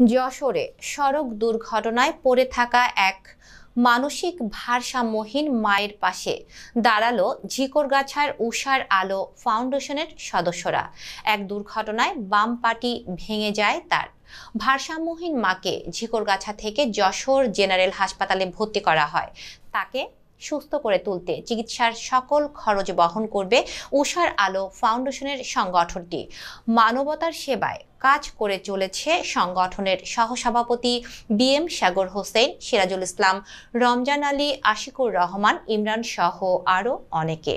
যশোরে সড়ক দুর্ঘটনায় পড়ে থাকা এক মানসিক ভারসাম্যহীন মায়ের পাশে দাঁড়াল ঝিকরগাছার উষার আলো ফাউন্ডেশনের সদস্যরা। এক দুর্ঘটনায় বাম পাটি ভেঙে যায় তার। ভারসাম্যহীন মাকে ঝিকরগাছা থেকে যশোর জেনারেল হাসপাতালে ভর্তি করা হয়। তাকে সুস্থ করে তুলতে চিকিৎসার সকল খরচ বহন করবে উষার আলো ফাউন্ডেশনের সংগঠনটি। মানবতার সেবায় কাজ করে চলেছে সংগঠনের সহসভাপতি বি এম সাগর হোসেন, সিরাজুল ইসলাম, রমজান আলী আশিকুর রহমান, ইমরান সহ আরও অনেকে।